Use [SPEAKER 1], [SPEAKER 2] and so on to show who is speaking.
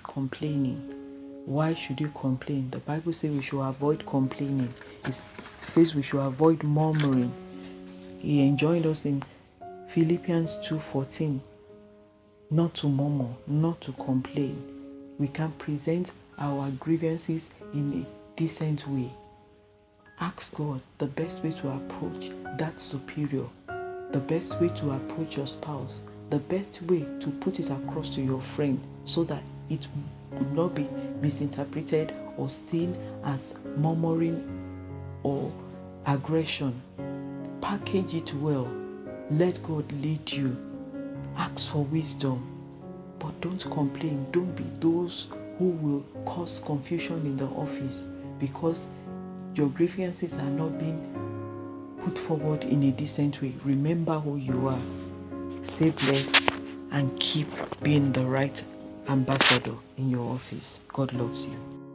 [SPEAKER 1] complaining. Why should you complain? The Bible says we should avoid complaining. It says we should avoid murmuring. He enjoined us in Philippians 2:14 not to murmur, not to complain. We can present our grievances in a decent way. Ask God the best way to approach that superior, the best way to approach your spouse, the best way to put it across to your friend so that it would not be misinterpreted or seen as murmuring or aggression. Package it well. Let God lead you. Ask for wisdom. But don't complain. Don't be those who will cause confusion in the office because your grievances are not being put forward in a decent way. Remember who you are. Stay blessed and keep being the right ambassador in your office. God loves you.